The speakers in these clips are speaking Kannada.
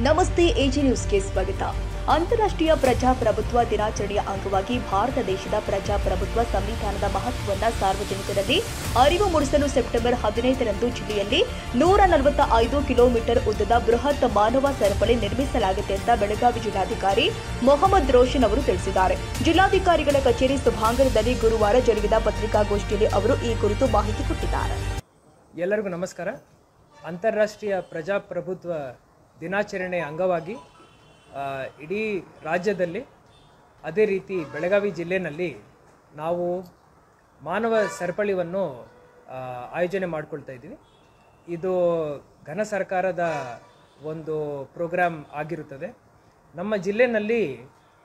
ನಮಸ್ತೆ ಎಜಿ ನ್ಯೂಸ್ಗೆ ಸ್ವಾಗತ. ಅಂತಾರಾಷ್ಟ್ರೀಯ ಪ್ರಜಾಪ್ರಭುತ್ವ ದಿನಾಚರಣೆಯ ಅಂಗವಾಗಿ ಭಾರತ ದೇಶದ ಪ್ರಜಾಪ್ರಭುತ್ವ ಸಂವಿಧಾನದ ಮಹತ್ವವನ್ನು ಸಾರ್ವಜನಿಕರಲ್ಲಿ ಅರಿವು ಮೂಡಿಸಲು ಸೆಪ್ಟೆಂಬರ್ ಹದಿನೈದರಂದು ಜಿಲ್ಲೆಯಲ್ಲಿ ನೂರ ನಲವತ್ತ ಐದು ಕಿಲೋಮೀಟರ್ ಉದ್ದದ ಬೃಹತ್ ಮಾನವ ಸರಪಳಿ ನಿರ್ಮಿಸಲಾಗಿದೆ ಅಂತ ಬೆಳಗಾವಿ ಜಿಲ್ಲಾಧಿಕಾರಿ ಮೊಹಮ್ಮದ್ ರೋಷನ್ ಅವರು ತಿಳಿಸಿದ್ದಾರೆ. ಜಿಲ್ಲಾಧಿಕಾರಿಗಳ ಕಚೇರಿ ಸಭಾಂಗಣದಲ್ಲಿ ಗುರುವಾರ ಜರುಗಿದ ಪತ್ರಿಕಾಗೋಷ್ಠಿಯಲ್ಲಿ ಅವರು ಈ ಕುರಿತು ಮಾಹಿತಿ ಕೊಟ್ಟಿದ್ದಾರೆ. ಎಲ್ಲರಿಗೂ ನಮಸ್ಕಾರ. ಅಂತಾರಾಷ್ಟ್ರೀಯ ಪ್ರಜಾಪ್ರಭುತ್ವ ದಿನಾಚರಣೆಯ ಅಂಗವಾಗಿ ಇಡೀ ರಾಜ್ಯದಲ್ಲಿ ಅದೇ ರೀತಿ ಬೆಳಗಾವಿ ಜಿಲ್ಲೆಯಲ್ಲಿ ನಾವು ಮಾನವ ಸರಪಳಿಯನ್ನು ಆಯೋಜನೆ ಮಾಡ್ಕೊಳ್ತಾ ಇದ್ದೀವಿ. ಇದು ಘನ ಸರ್ಕಾರದ ಒಂದು ಪ್ರೋಗ್ರಾಮ್ ಆಗಿರುತ್ತದೆ. ನಮ್ಮ ಜಿಲ್ಲೆಯಲ್ಲಿ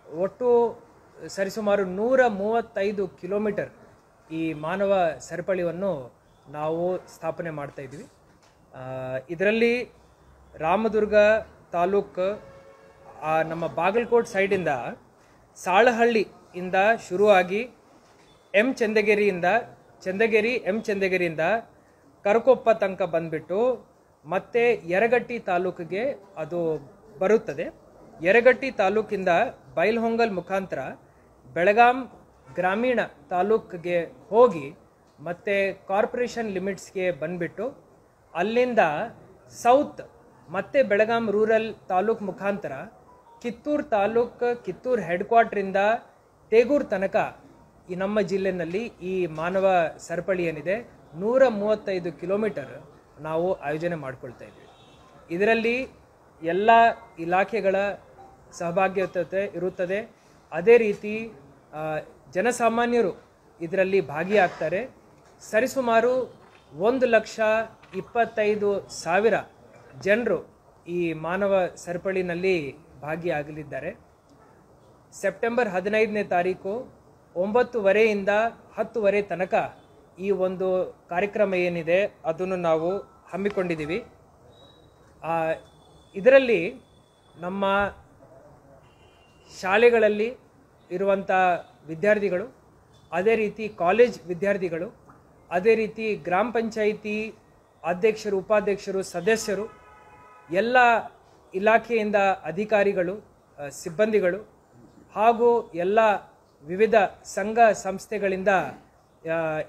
ಒಟ್ಟು ಸರಿಸುಮಾರು ನೂರ ಮೂವತ್ತೈದು ಕಿಲೋಮೀಟರ್ ಈ ಮಾನವ ಸರಪಳಿಯನ್ನು ನಾವು ಸ್ಥಾಪನೆ ಮಾಡ್ತಾ ಇದ್ವಿ ಇದರಲ್ಲಿ ರಾಮದುರ್ಗ ತಾಲೂಕು ನಮ್ಮ ಬಾಗಲಕೋಟ್ ಸೈಡಿಂದ ಸಾಳಹಳ್ಳಿ ಇಂದ ಶುರುವಾಗಿ ಎಂ ಚಂದಗಿರಿಯಿಂದ, ಚಂದಗಿರಿ, ಎಂ ಚಂದಗಿರಿಯಿಂದ ಕರಕೊಪ್ಪ ತನಕ ಬಂದ್ಬಿಟ್ಟು ಮತ್ತೆ ಯರಗಟ್ಟಿ ತಾಲೂಕಿಗೆ ಅದು ಬರುತ್ತದೆ. ಯರಗಟ್ಟಿ ತಾಲೂಕಿಂದ ಬೈಲ್ಹೊಂಗಲ್ ಮುಖಾಂತರ ಬೆಳಗಾಂ ಗ್ರಾಮೀಣ ತಾಲೂಕಿಗೆ ಹೋಗಿ ಮತ್ತೆ ಕಾರ್ಪೊರೇಷನ್ ಲಿಮಿಟ್ಸ್ಗೆ ಬಂದ್ಬಿಟ್ಟು ಅಲ್ಲಿಂದ ಸೌತ್ ಮತ್ತೆ ಬೆಳಗಾಂ ರೂರಲ್ ತಾಲೂಕು ಮುಖಾಂತರ ಕಿತ್ತೂರು ತಾಲೂಕು ಕಿತ್ತೂರು ಹೆಡ್ ಕ್ವಾರ್ಟ್ರಿಂದ ತೇಗೂರು ತನಕ ಈ ನಮ್ಮ ಜಿಲ್ಲೆಯಲ್ಲಿ ಈ ಮಾನವ ಸರಪಳಿ ಏನಿದೆ, ನೂರ ಮೂವತ್ತೈದು ಕಿಲೋಮೀಟರ್ ನಾವು ಆಯೋಜನೆ ಮಾಡ್ಕೊಳ್ತಾ ಇದ್ದೀವಿ ಇದರಲ್ಲಿ ಎಲ್ಲ ಇಲಾಖೆಗಳ ಸಹಭಾಗ್ಯತೆ ಇರುತ್ತದೆ. ಅದೇ ರೀತಿ ಜನಸಾಮಾನ್ಯರು ಇದರಲ್ಲಿ ಭಾಗಿಯಾಗ್ತಾರೆ. ಸರಿಸುಮಾರು ಒಂದು ಲಕ್ಷ ಇಪ್ಪತ್ತೈದು ಸಾವಿರ ಜನರು ಈ ಮಾನವ ಸರಪಳಿನಲ್ಲಿ ಭಾಗಿಯಾಗಲಿದ್ದಾರೆ. ಸೆಪ್ಟೆಂಬರ್ ಹದಿನೈದನೇ ತಾರೀಕು ಒಂಬತ್ತುವರೆಯಿಂದ ಹತ್ತುವರೆ ತನಕ ಈ ಒಂದು ಕಾರ್ಯಕ್ರಮ ಏನಿದೆ ಅದನ್ನು ನಾವು ಹಮ್ಮಿಕೊಂಡಿದ್ದೀವಿ. ಇದರಲ್ಲಿ ನಮ್ಮ ಶಾಲೆಗಳಲ್ಲಿ ಇರುವಂಥ ವಿದ್ಯಾರ್ಥಿಗಳು, ಅದೇ ರೀತಿ ಕಾಲೇಜ್ ವಿದ್ಯಾರ್ಥಿಗಳು, ಅದೇ ರೀತಿ ಗ್ರಾಮ ಪಂಚಾಯಿತಿ ಅಧ್ಯಕ್ಷರು, ಉಪಾಧ್ಯಕ್ಷರು, ಸದಸ್ಯರು ಎಲ್ಲ ಇಲಾಖೆಯಿಂದ ಅಧಿಕಾರಿಗಳು ಸಿಬ್ಬಂದಿಗಳು ಹಾಗೂ ಎಲ್ಲ ವಿವಿಧ ಸಂಘ ಸಂಸ್ಥೆಗಳಿಂದ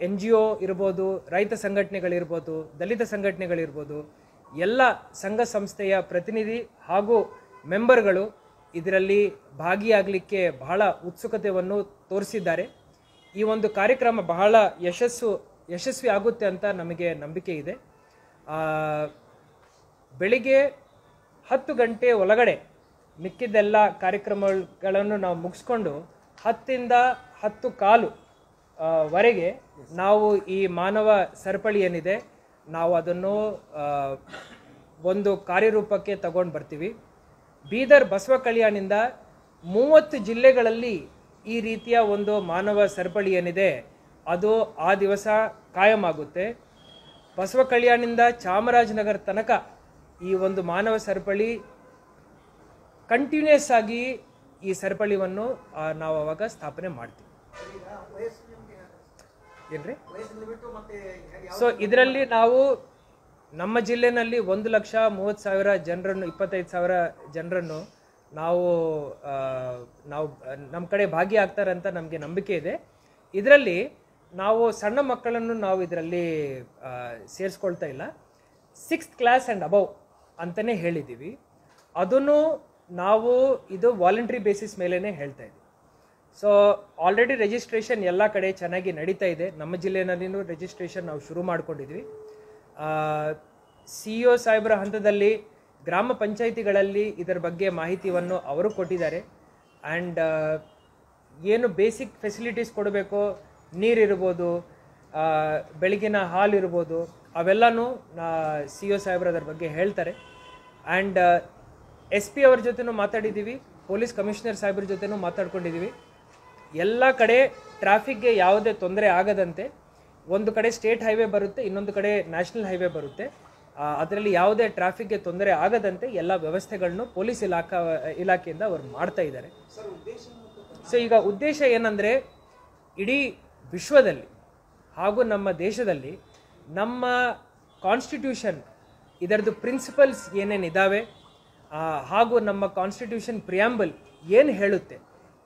ಎನ್ ಜಿ ಒ ಇರ್ಬೋದು, ರೈತ ಸಂಘಟನೆಗಳಿರ್ಬೋದು, ದಲಿತ ಸಂಘಟನೆಗಳಿರ್ಬೋದು, ಎಲ್ಲ ಸಂಘ ಸಂಸ್ಥೆಯ ಪ್ರತಿನಿಧಿ ಹಾಗೂ ಮೆಂಬರ್ಗಳು ಇದರಲ್ಲಿ ಭಾಗಿಯಾಗಲಿಕ್ಕೆ ಬಹಳ ಉತ್ಸುಕತೆಯನ್ನು ತೋರಿಸಿದ್ದಾರೆ. ಈ ಒಂದು ಕಾರ್ಯಕ್ರಮ ಬಹಳ ಯಶಸ್ಸು ಯಶಸ್ವಿ ಆಗುತ್ತೆ ಅಂತ ನಮಗೆ ನಂಬಿಕೆ ಇದೆ. ಬೆಳಿಗ್ಗೆ ಹತ್ತು ಗಂಟೆ ಒಳಗಡೆ ಮಿಕ್ಕಿದ್ದೆಲ್ಲ ಕಾರ್ಯಕ್ರಮಗಳನ್ನು ನಾವು ಮುಗಿಸ್ಕೊಂಡು ಹತ್ತಿಂದ ಹತ್ತು ಕಾಲು ವರೆಗೆ ನಾವು ಈ ಮಾನವ ಸರಪಳಿ ಏನಿದೆ, ನಾವು ಅದನ್ನು ಒಂದು ಕಾರ್ಯರೂಪಕ್ಕೆ ತಗೊಂಡು ಬರ್ತೀವಿ. ಬೀದರ್ ಬಸವ ಕಲ್ಯಾಣಿಂದ ಮೂವತ್ತು ಜಿಲ್ಲೆಗಳಲ್ಲಿ ಈ ರೀತಿಯ ಒಂದು ಮಾನವ ಸರಪಳಿ ಏನಿದೆ, ಅದು ಆ ದಿವಸ ಕಾಯಂ ಆಗುತ್ತೆ. ಬಸವ ಕಲ್ಯಾಣಿಂದ ಚಾಮರಾಜನಗರ ತನಕ ಈ ಒಂದು ಮಾನವ ಸರಪಳಿ ಕಂಟಿನ್ಯೂಸ್ ಆಗಿ ಈ ಸರಪಳಿವನ್ನು ನಾವು ಅವಾಗ ಸ್ಥಾಪನೆ ಮಾಡ್ತೀವಿ. ಏನ್ರಿ? ಸೊ ಇದರಲ್ಲಿ ನಾವು ನಮ್ಮ ಜಿಲ್ಲೆನಲ್ಲಿ ಒಂದು ಲಕ್ಷ ಮೂವತ್ತು ಸಾವಿರ ಜನರನ್ನು, ಇಪ್ಪತ್ತೈದು ಸಾವಿರ ಜನರನ್ನು ನಾವು ನಾವು, ನಮ್ಮ ಕಡೆ ಭಾಗಿಯಾಗ್ತಾರೆ ಅಂತ ನಮಗೆ ನಂಬಿಕೆ ಇದೆ. ಇದರಲ್ಲಿ ನಾವು ಸಣ್ಣ ಮಕ್ಕಳನ್ನು ನಾವು ಇದರಲ್ಲಿ ಸೇರಿಸ್ಕೊಳ್ತಾ ಇಲ್ಲ. ಸಿಕ್ಸ್ತ್ ಕ್ಲಾಸ್ ಆ್ಯಂಡ್ ಅಬವ್ ಅಂತಲೇ ಹೇಳಿದ್ದೀವಿ. ಅದನ್ನು ನಾವು ಇದು ವಾಲಂಟ್ರಿ ಬೇಸಿಸ್ ಮೇಲೇ ಹೇಳ್ತಾ ಇದ್ದೀವಿ. ಸೊ ಆಲ್ರೆಡಿ ರಿಜಿಸ್ಟ್ರೇಷನ್ ಎಲ್ಲ ಕಡೆ ಚೆನ್ನಾಗಿ ನಡೀತಾ ಇದೆ. ನಮ್ಮ ಜಿಲ್ಲೆಯಲ್ಲಿನೂ ರಿಜಿಸ್ಟ್ರೇಷನ್ ನಾವು ಶುರು ಮಾಡ್ಕೊಂಡಿದ್ವಿ. ಸಿ ಒ ಸಾಹೇಬರ ಹಂತದಲ್ಲಿ ಗ್ರಾಮ ಪಂಚಾಯಿತಿಗಳಲ್ಲಿ ಇದರ ಬಗ್ಗೆ ಮಾಹಿತಿಯನ್ನು ಅವರು ಕೊಟ್ಟಿದ್ದಾರೆ. ಆ್ಯಂಡ್ ಏನು ಬೇಸಿಕ್ ಫೆಸಿಲಿಟೀಸ್ ಕೊಡಬೇಕು, ನೀರಿರ್ಬೋದು ಬೆಳಗಿನ ಹಾಲು ಇರ್ಬೋದು ಅವೆಲ್ಲನೂ ಸಿ ಒ ಸಾಹೇಬ್ರು ಅದರ ಬಗ್ಗೆ ಹೇಳ್ತಾರೆ. ಆ್ಯಂಡ್ ಎಸ್ ಪಿ ಅವ್ರ ಜೊತೆನೂ ಮಾತಾಡಿದ್ದೀವಿ, ಪೊಲೀಸ್ ಕಮಿಷನರ್ ಸಾಹೇಬ್ರ ಜೊತೆನೂ ಮಾತಾಡ್ಕೊಂಡಿದ್ದೀವಿ. ಎಲ್ಲ ಕಡೆ ಟ್ರಾಫಿಕ್ಗೆ ಯಾವುದೇ ತೊಂದರೆ ಆಗದಂತೆ, ಒಂದು ಕಡೆ ಸ್ಟೇಟ್ ಹೈವೇ ಬರುತ್ತೆ, ಇನ್ನೊಂದು ಕಡೆ ನ್ಯಾಷನಲ್ ಹೈವೇ ಬರುತ್ತೆ. ಅದರಲ್ಲಿ ಯಾವುದೇ ಟ್ರಾಫಿಕ್ಗೆ ತೊಂದರೆ ಆಗದಂತೆ ಎಲ್ಲ ವ್ಯವಸ್ಥೆಗಳನ್ನು ಪೊಲೀಸ್ ಇಲಾಖಾ, ಇಲಾಖೆಯಿಂದ ಅವರು ಮಾಡ್ತಾ ಇದ್ದಾರೆ. ಸೊ ಈಗ ಉದ್ದೇಶ ಏನಂದರೆ, ಇಡೀ ವಿಶ್ವದಲ್ಲಿ ಹಾಗೂ ನಮ್ಮ ದೇಶದಲ್ಲಿ ನಮ್ಮ ಕಾನ್ಸ್ಟಿಟ್ಯೂಷನ್ ಇದರದ್ದು ಪ್ರಿನ್ಸಿಪಲ್ಸ್ ಏನೇನಿದ್ದಾವೆ ಇದ್ದಾವೆ ಹಾಗೂ ನಮ್ಮ ಕಾನ್ಸ್ಟಿಟ್ಯೂಷನ್ ಪ್ರಿಯಾಂಬಲ್ ಏನು ಹೇಳುತ್ತೆ,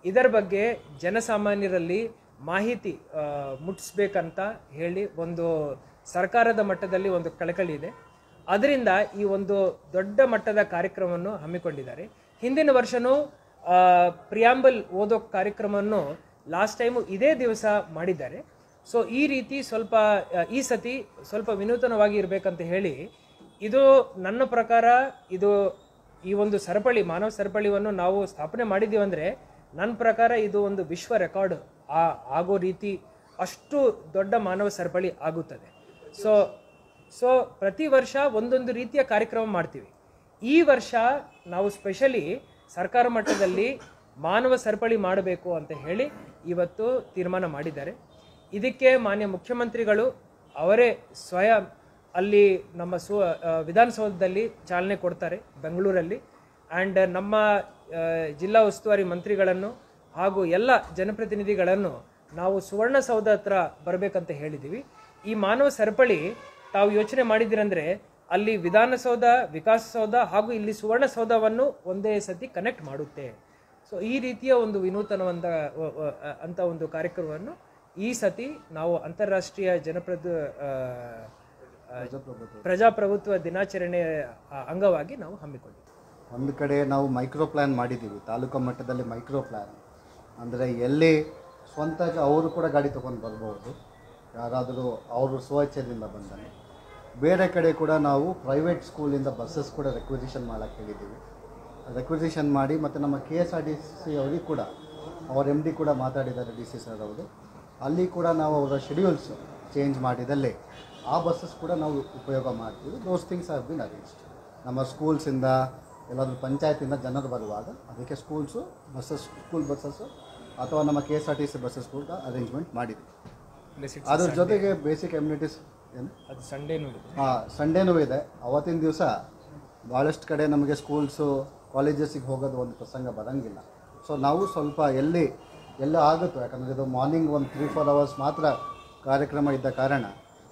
ಇದರ ಬಗ್ಗೆ ಜನಸಾಮಾನ್ಯರಲ್ಲಿ ಮಾಹಿತಿ ಮುಟ್ಟಿಸ್ಬೇಕಂತ ಹೇಳಿ ಒಂದು ಸರ್ಕಾರದ ಮಟ್ಟದಲ್ಲಿ ಒಂದು ಕಳಕಳಿ ಇದೆ. ಅದರಿಂದ ಈ ಒಂದು ದೊಡ್ಡ ಮಟ್ಟದ ಕಾರ್ಯಕ್ರಮವನ್ನು ಹಮ್ಮಿಕೊಂಡಿದ್ದಾರೆ. ಹಿಂದಿನ ವರ್ಷವೂ ಪ್ರಿಯಾಂಬಲ್ ಓದೋ ಕಾರ್ಯಕ್ರಮವನ್ನು ಲಾಸ್ಟ್ ಟೈಮು ಇದೇ ದಿವಸ ಮಾಡಿದ್ದಾರೆ. ಸೊ ಈ ರೀತಿ ಸ್ವಲ್ಪ ಈ ಸತಿ ಸ್ವಲ್ಪ ವಿನೂತನವಾಗಿ ಇರಬೇಕಂತ ಹೇಳಿ ಇದು ನನ್ನ ಪ್ರಕಾರ ಇದು ಈ ಒಂದು ಸರಪಳಿ, ಮಾನವ ಸರಪಳಿಯನ್ನು ನಾವು ಸ್ಥಾಪನೆ ಮಾಡಿದ್ದೀವಿ ಅಂದರೆ ನನ್ನ ಪ್ರಕಾರ ಇದು ಒಂದು ವಿಶ್ವ ರೆಕಾರ್ಡ್, ಆ, ಆಗೋ ರೀತಿ ಅಷ್ಟು ದೊಡ್ಡ ಮಾನವ ಸರಪಳಿ ಆಗುತ್ತದೆ. ಸೊ ಸೊ ಪ್ರತಿ ವರ್ಷ ಒಂದೊಂದು ರೀತಿಯ ಕಾರ್ಯಕ್ರಮ ಮಾಡ್ತೀವಿ. ಈ ವರ್ಷ ನಾವು ಸ್ಪೆಷಲಿ ಸರ್ಕಾರ ಮಟ್ಟದಲ್ಲಿ ಮಾನವ ಸರಪಳಿ ಮಾಡಬೇಕು ಅಂತ ಹೇಳಿ ಇವತ್ತು ತೀರ್ಮಾನ ಮಾಡಿದ್ದಾರೆ. ಇದಕ್ಕೆ ಮಾನ್ಯ ಮುಖ್ಯಮಂತ್ರಿಗಳು ಅವರೇ ಸ್ವಯಂ ಅಲ್ಲಿ ನಮ್ಮ ಸು ವಿಧಾನಸೌಧದಲ್ಲಿ ಚಾಲನೆ ಕೊಡ್ತಾರೆ, ಬೆಂಗಳೂರಲ್ಲಿ. ಆ್ಯಂಡ್ ನಮ್ಮ ಜಿಲ್ಲಾ ಉಸ್ತುವಾರಿ ಮಂತ್ರಿಗಳನ್ನು ಹಾಗೂ ಎಲ್ಲ ಜನಪ್ರತಿನಿಧಿಗಳನ್ನು ನಾವು ಸುವರ್ಣಸೌಧ ಹತ್ರ ಬರಬೇಕಂತ ಹೇಳಿದ್ದೀವಿ. ಈ ಮಾನವ ಸರಪಳಿ ತಾವು ಯೋಚನೆ ಮಾಡಿದ್ದೀರಂದರೆ ಅಲ್ಲಿ ವಿಧಾನಸೌಧ, ವಿಕಾಸಸೌಧ ಹಾಗೂ ಇಲ್ಲಿ ಸುವರ್ಣಸೌಧವನ್ನು ಒಂದೇ ಸತಿ ಕನೆಕ್ಟ್ ಮಾಡುತ್ತೆ. ಸೊ ಈ ರೀತಿಯ ಒಂದು ವಿನೂತನವಂತ ಅಂತ ಒಂದು ಕಾರ್ಯಕ್ರಮವನ್ನು ಈ ಸತಿ ನಾವು ಅಂತಾರಾಷ್ಟ್ರೀಯ ಜನಪ್ರದ ಪ್ರಜಾಪ್ರಭುತ್ವ. ದಿನಾಚರಣೆ ಅಂಗವಾಗಿ ನಾವು ಹಮ್ಮಿಕೊಂಡಿದ್ದೀವಿ ಒಂದು ಕಡೆ ನಾವು ಮೈಕ್ರೋ ಪ್ಲ್ಯಾನ್ ಮಾಡಿದ್ದೀವಿ ತಾಲೂಕು ಮಟ್ಟದಲ್ಲಿ ಮೈಕ್ರೋ ಪ್ಲ್ಯಾನ್ ಅಂದರೆ ಎಲ್ಲಿ ಸ್ವಂತ ಅವರು ಕೂಡ ಗಾಡಿ ತೊಗೊಂಡು ಬರ್ಬೋದು. ಯಾರಾದರೂ ಅವರು ಸ್ವಚ್ಛದಿಂದ ಬಂದರೆ. ಬೇರೆ ಕಡೆ ಕೂಡ ನಾವು ಪ್ರೈವೇಟ್ ಸ್ಕೂಲಿಂದ ಬಸ್ಸಸ್ ಕೂಡ ರೆಕ್ವಿಸಿಷನ್ ಮಾಡೋಕ್ಕೆ ಹೇಳಿದ್ದೀವಿ. ರೆಕ್ವಿಸಿಷನ್ ಮಾಡಿ ಮತ್ತು ನಮ್ಮ K S R T C ಅವರಿಗೆ ಕೂಡ ಅವ್ರ ಎಂ ಡಿ ಕೂಡ ಮಾತಾಡಿದ್ದಾರೆ ಡಿ ಸಿ ಸರ್ ಅವರು. ಅಲ್ಲಿ ಕೂಡ ನಾವು ಅವರ ಶೆಡ್ಯೂಲ್ಸ್ ಚೇಂಜ್ ಮಾಡಿದಲ್ಲಿ ಆ ಬಸ್ಸಸ್ ಕೂಡ ನಾವು ಉಪಯೋಗ ಮಾಡ್ತೀವಿ. Those things have been arranged ನಮ್ಮ ಸ್ಕೂಲ್ಸಿಂದ ಎಲ್ಲಾದರೂ ಪಂಚಾಯತಿಂದ ಜನರು ಬರುವಾಗ ಅದಕ್ಕೆ ಸ್ಕೂಲ್ಸು ಬಸ್ಸಸ್ ಸ್ಕೂಲ್ ಬಸ್ಸಸ್ಸು ಅಥವಾ ನಮ್ಮ K S R T C buses ಕೂಡ ಅರೇಂಜ್ಮೆಂಟ್ ಮಾಡಿದ್ವಿ. ಅದ್ರ ಜೊತೆಗೆ ಬೇಸಿಕ್ ಎಮ್ಯುನಿಟೀಸ್ ಏನು? ಅದು ಸಂಡೇನೂ ಇದೆ. ಹಾಂ ಸಂಡೇನೂ ಇದೆ. ಅವತ್ತಿನ ದಿವಸ ಭಾಳಷ್ಟು ಕಡೆ ನಮಗೆ ಸ್ಕೂಲ್ಸು ಕಾಲೇಜಸ್ಸಿಗೆ ಹೋಗೋದು ಒಂದು ಪ್ರಸಂಗ ಬರೋಂಗಿಲ್ಲ. ಸೊ ನಾವು ಸ್ವಲ್ಪ ಎಲ್ಲಿ ಎಲ್ಲ ಆಗುತ್ತೋ? ಯಾಕಂದರೆ ಇದು ಮಾರ್ನಿಂಗ್ ಒಂದು ತ್ರೀ ಫೋರ್ ಅವರ್ಸ್ ಮಾತ್ರ ಕಾರ್ಯಕ್ರಮ ಇದ್ದ ಕಾರಣ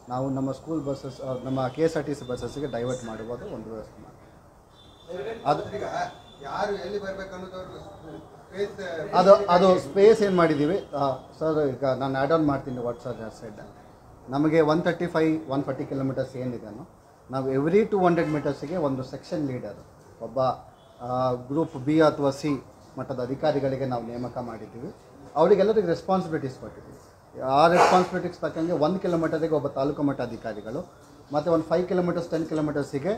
ನಾವು ನಮ್ಮ ಸ್ಕೂಲ್ ಬಸ್ಸಸ್ ನಮ್ಮ K S R T C ಬಸ್ಸಸ್ಸಿಗೆ divert ಮಾಡುವುದು ಒಂದು ವ್ಯವಸ್ಥೆ ಮಾಡಿ ಅದು ಯಾರು ಎಲ್ಲಿ ಅದು ಅದು ಸ್ಪೇಸ್ ಏನು ಮಾಡಿದ್ದೀವಿ? ಸರ್ ಈಗ ನಾನು ಆ್ಯಡ್ ಆನ್ ಮಾಡ್ತೀನಿ ವಾಟ್ಸಪ್ ಸೈಡ್ ನಮಗೆ one thirty five one forty kilometres ಏನಿದೆಯೋ ನಾವು ಎವ್ರಿ ಟು ಹಂಡ್ರೆಡ್ ಮೀಟರ್ಸಿಗೆ ಒಂದು ಸೆಕ್ಷನ್ ಲೀಡರ್ ಒಬ್ಬ ಗ್ರೂಪ್ ಬಿ ಅಥವಾ ಸಿ ಮಟ್ಟದ ಅಧಿಕಾರಿಗಳಿಗೆ ನಾವು ನೇಮಕ ಮಾಡಿದ್ದೀವಿ. ಅವರಿಗೆಲ್ಲರಿಗೆ ರೆಸ್ಪಾನ್ಸಿಬಿಲಿಟೀಸ್ ಕೊಟ್ಟಿದ್ದೀವಿ. ಆ ರೆಸ್ಪಾನ್ಸಿಬಿಲಿಟೀಸ್ ತಕ್ಕಂಗೆ ಒಂದು ಕಿಲೋಮೀಟರಿಗೆ ಒಬ್ಬ ತಾಲೂಕು ಮಟ್ಟ ಅಧಿಕಾರಿಗಳು, ಮತ್ತು ಒಂದು ಫೈವ್ ಕಿಲೋಮೀಟರ್ಸ್ ಟೆನ್ ಕಿಲೋಮೀಟರ್ಸಿಗೆ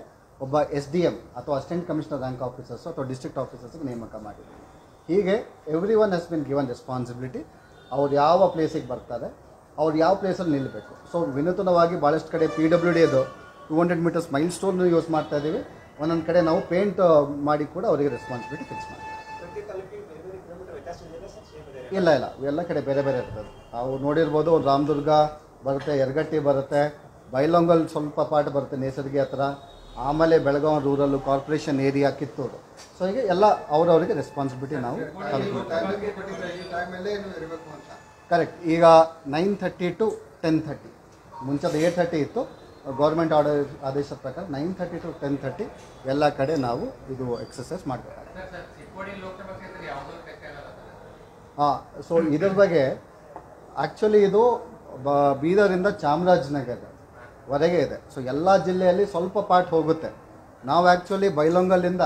ಒಬ್ಬ ಎಸ್ ಡಿ ಎಂ ಅಥವಾ ಅಸಿಸ್ಟೆಂಟ್ ಕಮಿಷನರ್ ರ್ಯಾಂಕ್ ಆಫೀಸರ್ಸು ಅಥವಾ ಡಿಸ್ಟ್ರಿಕ್ಟ್ ಆಫೀಸರ್ಸ್ಗೆ ನೇಮಕ ಮಾಡಿದ್ದೀವಿ. ಹೀಗೆ every one has been given responsibility ಅವ್ರು ಯಾವ ಪ್ಲೇಸಿಗೆ ಬರ್ತಾರೆ, ಅವ್ರು ಯಾವ ಪ್ಲೇಸಲ್ಲಿ ನಿಲ್ಲಬೇಕು ಸೊ ವಿನೂತನವಾಗಿ ಭಾಳಷ್ಟು ಕಡೆ ಪಿ ಡಬ್ಲ್ಯೂ ಡಿ ಅದು two hundred metres milestone use ಮಾಡ್ತಾ ಇದ್ದೀವಿ. ಒಂದೊಂದು ಕಡೆ ನಾವು ಪೇಂಟ್ ಮಾಡಿ ಕೂಡ ಅವರಿಗೆ ರೆಸ್ಪಾನ್ಸಿಬಿಲಿಟಿ ಫಿಕ್ಸ್ ಮಾಡ್ತೀವಿ. ಇಲ್ಲ ಇಲ್ಲ. ಎಲ್ಲ ಕಡೆ ಬೇರೆ ಬೇರೆ ಇರ್ತದೆ. ನಾವು ನೋಡಿರ್ಬೋದು ರಾಮದುರ್ಗ ಬರುತ್ತೆ, ಯರಗಟ್ಟಿ ಬರುತ್ತೆ, ಬೈಲೊಂಗಲ್ ಸ್ವಲ್ಪ ಪಾರ್ಟ್ ಬರುತ್ತೆ ನೇಸರ್ಗಿ ಹತ್ರ. ಆಮೇಲೆ Belagavi rural corporation area Kittur. So ಹೀಗೆ ಎಲ್ಲ ಅವರವರಿಗೆ ರೆಸ್ಪಾನ್ಸಿಬಿಲಿಟಿ ನಾವು ಕರೆಕ್ಟ್ ಈಗ nine thirty to ten thirty ಮುಂಚೆದು eight thirty ಇತ್ತು. ಗೌರ್ಮೆಂಟ್ ಆರ್ಡರ್ ಆದೇಶದ ಪ್ರಕಾರ nine thirty to ten thirty ಎಲ್ಲ ಕಡೆ ನಾವು ಇದು ಎಕ್ಸಸೈಸ್ ಮಾಡಬೇಕಾಗುತ್ತೆ. ಹಾಂ ಸೊ ಇದ್ರ ಬಗ್ಗೆ ಆ್ಯಕ್ಚುಲಿ ಇದು ಬ- ಬೀದರಿಂದ ಚಾಮರಾಜನಗರ ವರೆಗೆ ಇದೆ. ಸೊ ಎಲ್ಲ ಜಿಲ್ಲೆಯಲ್ಲಿ ಸ್ವಲ್ಪ ಪಾರ್ಟ್ ಹೋಗುತ್ತೆ. ನಾವು ಆ್ಯಕ್ಚುಲಿ ಬೈಲೊಂಗಲ್ಲಿಂದ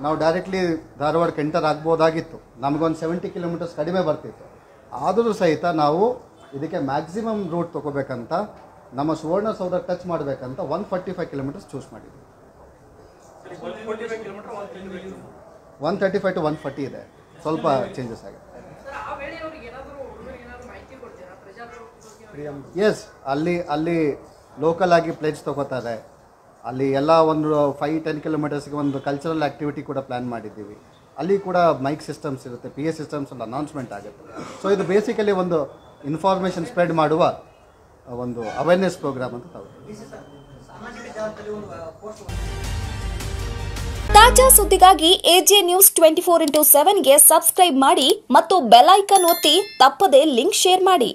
ನಾವು ಡೈರೆಕ್ಟ್ಲಿ ಧಾರವಾಡಕ್ಕೆ ಎಂಟರ್ ಆಗ್ಬೋದಾಗಿತ್ತು. ನಮಗೊಂದು ಸೆವೆಂಟಿ ಕಿಲೋಮೀಟರ್ಸ್ ಕಡಿಮೆ ಬರ್ತಿತ್ತು. ಆದರೂ ಸಹಿತ ನಾವು ಇದಕ್ಕೆ ಮ್ಯಾಕ್ಸಿಮಮ್ ರೂಟ್ ತೊಗೋಬೇಕಂತ ನಮ್ಮ ಸುವರ್ಣಸೌಧ ಟಚ್ ಮಾಡಬೇಕಂತ one forty five kilometres choose ಮಾಡಿದ್ವಿ one thirty five to one forty ಇದೆ. ಸ್ವಲ್ಪ ಚೇಂಜಸ್ ಆಗಿದೆ. ಎಸ್ ಅಲ್ಲಿ ಅಲ್ಲಿ ಲೋಕಲ್ ಆಗಿ ಪ್ಲೇಸ್ ತಗೋತಾರೆ. ಅಲ್ಲಿ ಎಲ್ಲ ಒಂದು ಫೈವ್ ಟೆನ್ ಕಿಲೋಮೀಟರ್ಸ್ಗೆ ಒಂದು ಕಲ್ಚರಲ್ ಆ್ಯಕ್ಟಿವಿಟಿ ಕೂಡ ಪ್ಲ್ಯಾನ್ ಮಾಡಿದ್ದೀವಿ. ಅಲ್ಲಿ ಕೂಡ ಮೈಕ್ ಸಿಸ್ಟಮ್ಸ್ ಇರುತ್ತೆ ಪಿ ಎ ಸಿಸ್ಟಮ್ಸ್ ಒಂದು ಅನೌನ್ಸ್ಮೆಂಟ್ ಆಗುತ್ತೆ. ಸೊ ಇದು ಬೇಸಿಕಲಿ ಒಂದು ಇನ್ಫಾರ್ಮೇಷನ್ ಸ್ಪ್ರೆಡ್ ಮಾಡುವ ಒಂದು ಅವೇರ್ನೆಸ್ ಪ್ರೋಗ್ರಾಮ್ ಅಂತ ತಾಜಾ ಸುದ್ದಿಗಾಗಿ AJ news twenty four into ಸೆವೆನ್ಗೆ subscribe ಮಾಡಿ ಮತ್ತು ಬೆಲ್ ಐಕನ್ ಒತ್ತಿ ತಪ್ಪದೇ ಲಿಂಕ್ ಶೇರ್ ಮಾಡಿ.